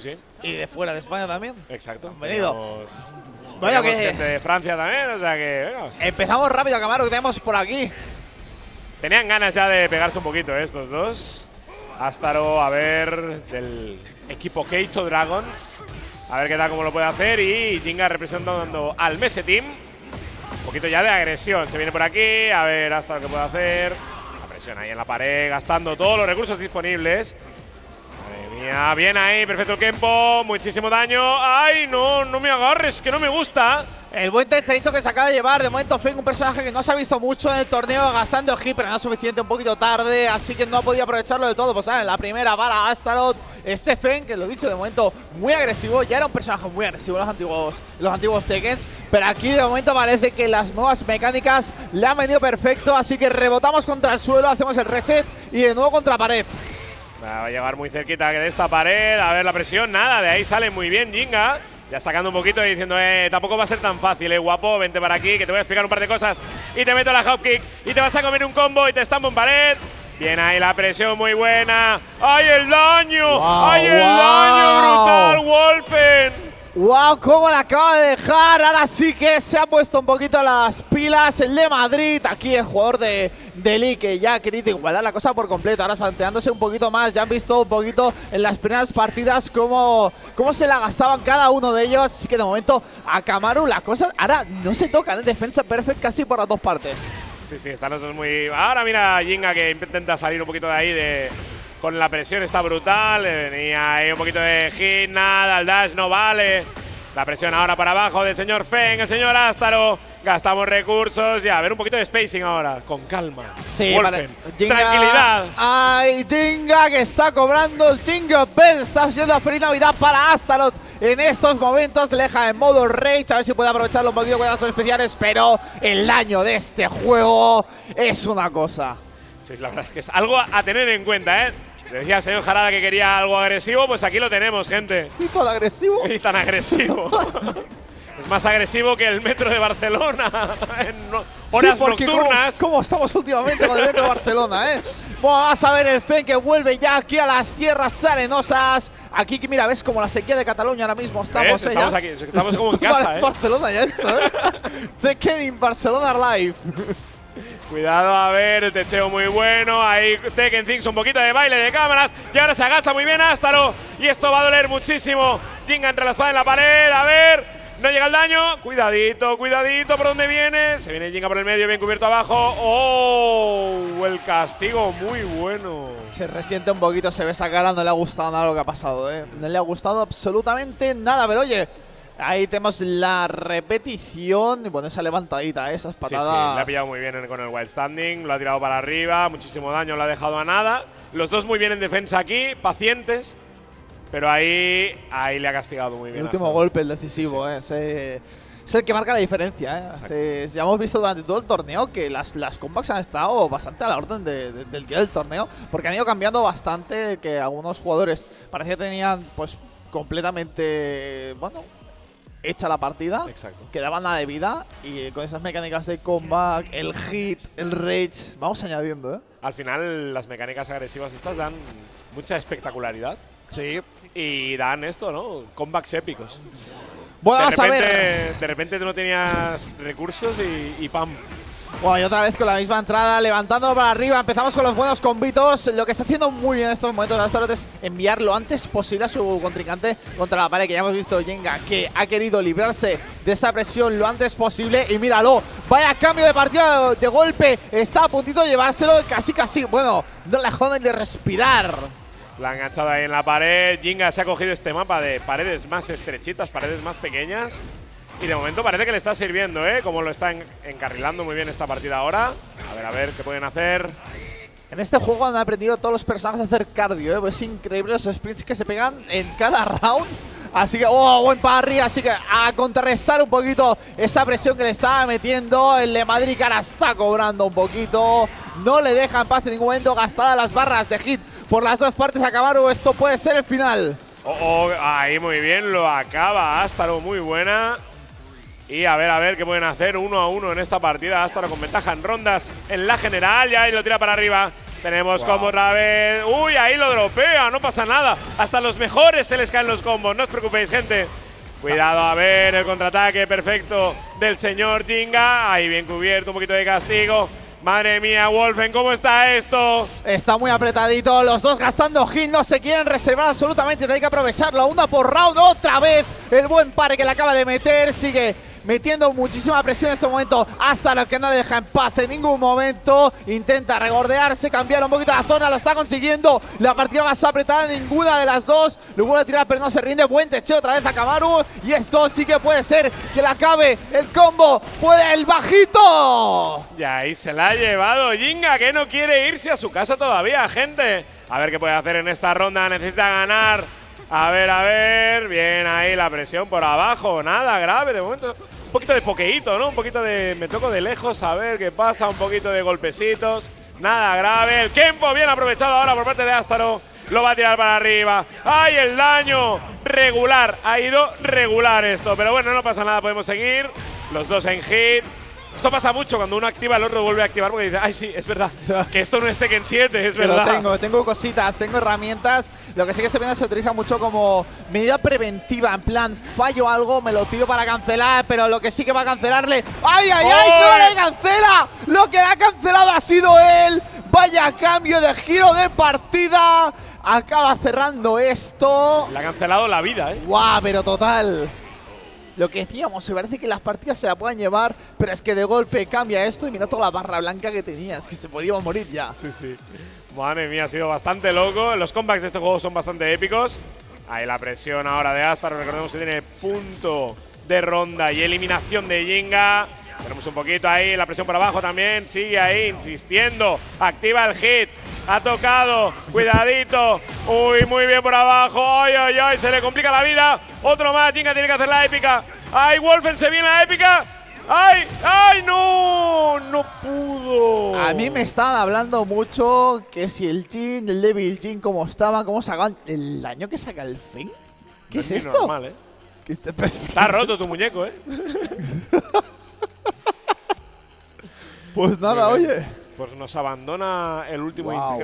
Sí, sí. Y de fuera de España también. Exacto. Venido. Vaya teníamos que- gente de Francia también, o sea que. Empezamos rápido, Camaro, que tenemos por aquí. Tenían ganas ya de pegarse un poquito ¿eh? estos dos. Astaro, a ver, del equipo Keito Dragons. A ver qué tal, cómo lo puede hacer. Y Jinga representando al Mese Team. Un poquito ya de agresión. Se viene por aquí. A ver, Astaro qué puede hacer. La presión ahí en la pared, gastando todos los recursos disponibles. Mía, bien ahí, perfecto el Kempo. Muchísimo daño. ¡Ay, no! No me agarres, que no me gusta. El buen dicho que se acaba de llevar. De momento, Feng, un personaje que no se ha visto mucho en el torneo, gastando el hit, pero no suficiente, un poquito tarde. Así que no ha podido aprovecharlo de todo. Pues en la primera para Astaroth. Este Feng, que lo dicho de momento, muy agresivo. Ya era un personaje muy agresivo en los antiguos, los antiguos. Pero aquí de momento parece que las nuevas mecánicas le han venido perfecto. Así que rebotamos contra el suelo, hacemos el reset y de nuevo contra pared. Va a llegar muy cerquita de esta pared. A ver la presión, nada. De ahí sale muy bien Jinga. Ya sacando un poquito y diciendo, eh, tampoco va a ser tan fácil, eh, guapo. Vente para aquí, que te voy a explicar un par de cosas. Y te meto la hop kick. Y te vas a comer un combo y te estampo en pared. Bien ahí la presión muy buena. ¡Ay, el daño! ¡Ay, el daño brutal, Wolfen! ¡Wow! ¿Cómo la acaba de dejar? Ahora sí que se ha puesto un poquito las pilas el de Madrid. Aquí el jugador de, de Lee que ya ha querido igualar la cosa por completo. Ahora salteándose un poquito más. Ya han visto un poquito en las primeras partidas cómo, cómo se la gastaban cada uno de ellos. Así que de momento a Kamaru la cosa ahora no se tocan. en Defensa perfect casi por las dos partes. Sí, sí, están los dos muy. Ahora mira Jinga que intenta salir un poquito de ahí de. Con la presión está brutal. Le venía ahí un poquito de hit, nada, el dash no vale. La presión ahora para abajo del señor Feng, el señor Astaro. Gastamos recursos y a ver un poquito de spacing ahora, con calma. Sí, vale. Jinga- Tranquilidad. Ay, Jinga que está cobrando el Jinga Bell. Está haciendo feliz Navidad para Astaroth en estos momentos. Le deja en modo Rage. A ver si puede aprovecharlo un poquito con las especiales. Pero el daño de este juego es una cosa. Sí, la verdad es que es algo a tener en cuenta, ¿eh? Decía al señor Jarada que quería algo agresivo, pues aquí lo tenemos, gente. Y todo agresivo. Y tan agresivo. es más agresivo que el metro de Barcelona en no- horas sí, porque nocturnas. ¿cómo, cómo estamos últimamente con el Metro de Barcelona, eh? Vamos a ver el Fen que vuelve ya aquí a las tierras arenosas. Aquí, mira, ves como la sequía de Cataluña ahora mismo estamos, ¿Ves? eh, Estamos aquí, estamos como en casa, ¿eh? Barcelona ya esto, eh. Barcelona Live. Cuidado, a ver, el techeo muy bueno. Ahí Tekken Things, un poquito de baile de cámaras. Y ahora se agacha muy bien Astaro. Y esto va a doler muchísimo. Jinga entre la espada en la pared. A ver, no llega el daño. Cuidadito, cuidadito, ¿por dónde viene? Se viene Jinga por el medio, bien cubierto abajo. ¡Oh! El castigo muy bueno. Se resiente un poquito, se ve esa cara, no le ha gustado nada lo que ha pasado, ¿eh? No le ha gustado absolutamente nada, pero oye, ahí tenemos la repetición y bueno, esa levantadita, ¿eh? esas Sí, sí, patadas. le ha pillado muy bien con el wild standing, lo ha tirado para arriba, muchísimo daño, lo ha dejado a nada. Los dos muy bien en defensa aquí, pacientes, pero ahí, ahí le ha castigado muy el bien. último hasta- golpe, el decisivo, ¿eh? Ese- es el que marca la diferencia, ¿eh? Hace- ya hemos visto durante todo el torneo que las, las comebacks han estado bastante a la orden de- de- del día del torneo, porque han ido cambiando bastante, que algunos jugadores parecía que tenían pues completamente, bueno, hecha la partida. Exacto. quedaba nada de vida y con esas mecánicas de comeback, el hit, el rage, vamos añadiendo, ¿eh? Al final, las mecánicas agresivas estas dan mucha espectacularidad Sí. y dan esto, ¿no? Comebacks épicos. Bueno, de, vamos a ver. repente, de repente tú no tenías recursos y, y pam. Bueno, y otra vez con la misma entrada, levantándolo para arriba. Empezamos con los buenos combitos. Lo que está haciendo muy bien en estos momentos Astaroth es enviar lo antes posible a su contrincante contra la pared. Que ya hemos visto Jenga que ha querido librarse de esa presión lo antes posible. Y míralo, vaya cambio de partida de golpe. Está a puntito llevárselo casi, casi. Bueno, no le joden de respirar. La han enganchado ahí en la pared. Jinga se ha cogido este mapa de paredes más estrechitas, paredes más pequeñas. Y de momento parece que le está sirviendo, ¿eh? Como lo está en- encarrilando muy bien esta partida ahora. A ver, a ver, ¿qué pueden hacer? En este juego han aprendido todos los personajes a hacer cardio, ¿eh? Pues es increíble los sprints que se pegan en cada round. Así que, oh, buen parry. Así que a contrarrestar un poquito esa presión que le estaba metiendo. El de Madrid que ahora está cobrando un poquito. No le deja en paz en ningún momento. Gastadas las barras de hit por las dos partes. Acabaron. Esto puede ser el final. Oh, oh, ahí muy bien, lo acaba Astaro, muy buena. Y a ver, a ver qué pueden hacer uno a uno en esta partida. Astaro con ventaja en rondas en la general. Ya y lo tira para arriba. Tenemos combo otra vez. Uy, ahí lo dropea, no pasa nada. Hasta los mejores se les caen los combos, no os preocupéis, gente. Cuidado, a ver, el contraataque perfecto del señor Jinga. Ahí bien cubierto, un poquito de castigo. Madre mía, Wolfen, ¿cómo está esto? Está muy apretadito, los dos gastando hit, no se quieren reservar absolutamente, hay que aprovecharlo. Una por round, otra vez el buen pare que le acaba de meter, sigue metiendo muchísima presión en este momento, hasta lo que no le deja en paz en ningún momento. Intenta regordearse, cambiar un poquito la zona, lo está consiguiendo. La partida más apretada, ninguna de las dos. Lo vuelve a tirar, pero no se rinde. Buen techeo otra vez a Kamaru. Y esto sí que puede ser que le acabe el combo. Puede el bajito. Y ahí se la ha llevado Jinga, que no quiere irse a su casa todavía, gente. A ver qué puede hacer en esta ronda. Necesita ganar. A ver, a ver. Bien ahí la presión por abajo. Nada grave de momento poquito de poqueíto, ¿no? Un poquito de. Me toco de lejos a ver qué pasa, un poquito de golpecitos. Nada grave. El Kempo bien aprovechado ahora por parte de Astaro. Lo va a tirar para arriba. ¡Ay, el daño! Regular. Ha ido regular esto. Pero bueno, no pasa nada. Podemos seguir. Los dos en hit. Esto pasa mucho cuando uno activa, el otro vuelve a activar porque dice, ay, sí, es verdad, que esto no es Tekken 7, es verdad. tengo, tengo cositas, tengo herramientas. Lo que sí que este video se utiliza mucho como medida preventiva. En plan, fallo algo, me lo tiro para cancelar, pero lo que sí que va a cancelarle. ¡Ay, ay, ay! ¡No le cancela! Lo que ha cancelado ha sido él. Vaya cambio de giro de partida. Acaba cerrando esto. Le ha cancelado la vida, ¿eh? ¡Guau! Pero total lo que decíamos, se parece que las partidas se la puedan llevar, pero es que de golpe cambia esto y mira toda la barra blanca que tenías, que se podía morir ya. Sí, sí. Madre mía, ha sido bastante loco. Los comebacks de este juego son bastante épicos. Ahí la presión ahora de Aspar, recordemos que tiene punto de ronda y eliminación de Jinga. Tenemos un poquito ahí, la presión por abajo también, sigue ahí insistiendo, activa el hit, ha tocado, cuidadito, uy, muy bien por abajo, ay, ay, ay, se le complica la vida, otro más, Jinga tiene que hacer la épica, ay, Wolfen se viene la épica, ¡Ay! ¡Ay, no! ¡No pudo! A mí me estaban hablando mucho que si el Jin, el Devil Jin, cómo estaba, cómo sacaban. ¿El daño que saca el Feng? ¿Qué es, esto? Normal, ¿eh? Está roto tu muñeco, ¿eh? pues nada, oye. Pues nos abandona el último integrante.